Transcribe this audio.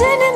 Illusion